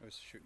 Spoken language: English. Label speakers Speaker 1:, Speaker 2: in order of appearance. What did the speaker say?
Speaker 1: I was shooting